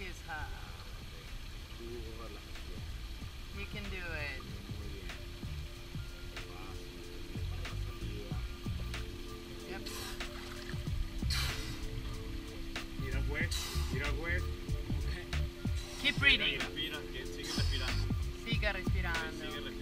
is. You can do it. Yep. Mira pues, mira pues. Keep breathing. Respira, respira, sigue respirando. Sigue respirando.